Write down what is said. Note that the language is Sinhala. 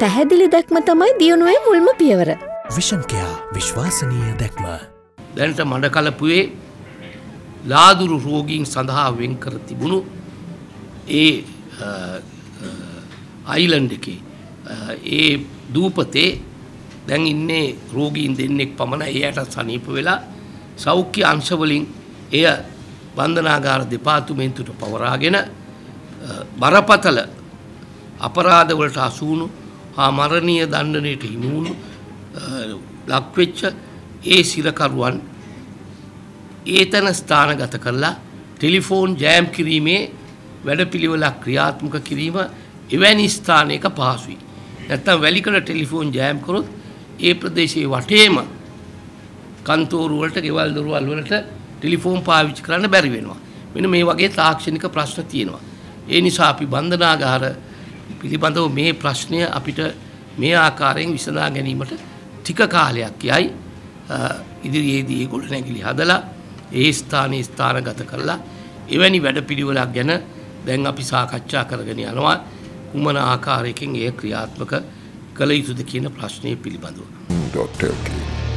පැහැදිලි දැක්ම තමයි දියුණුවේ මුල්ම පියවර. විෂන්කයා විශ්වාසනීය දැක්ම. දැනට මඩ කලපුයේ ලාදුරු රෝගීන් සඳහා වෙන් කර තිබුණු ඒ අයිලන්ඩ එක ඒ දූපතේ දැන් ඉන්නේ රෝගීන් දෙන්නෙක් පමණ එයට සනීප වෙලා සෞඛ්‍ය අංශවලින් එය බන්ධනාගාර දෙපාතුමෙන්තුට පවරාගෙන බරපතල අපරාධවලට අසූුණු මරණීය දණ්ඩනයට හිමුණු ලක්වෙච්ච ඒ සිරකරුවන් ඒතන ස්ථානගත කරලා ටෙලිෆෝන් ජෑම් කිරීමේ වැඩපිළිවෙලක් ක්‍රියාත්මක කිරීම එවැනි ස්ථානයක පහසුයි. නැත්තම් වැලිකඩ ටෙලිෆෝන් ජෑම් කරොත් ඒ ප්‍රදේශයේ වටේම කන්තෝරුවලට ගෙවල් දොරවල් වලට ටෙලිෆෝන් පාවිච්චි කරන්න බැරි වෙනවා. මෙන්න මේ වගේ තාක්ෂණික ප්‍රශ්න තියෙනවා. ඒ නිසා අපි බන්ධනාගාර පිළිබඳව මේ ප්‍රශ්නය අපිට මේ ආකාරයෙන් විසඳා ගැනීමට ටික කාලයක් යයි ඉදිරියේදී ඒ ගොඩනැගිලි හදලා ඒ ස්ථානයේ ස්ථානගත කරලා එවැනි වැඩපිළිවෙලක් ගැන දැන් අපි සාකච්ඡා කරගෙන යනවා කුමන ආකාරයකින් එය ක්‍රියාත්මක කළ යුතුද කියන ප්‍රශ්නය පිළිබඳව. .lk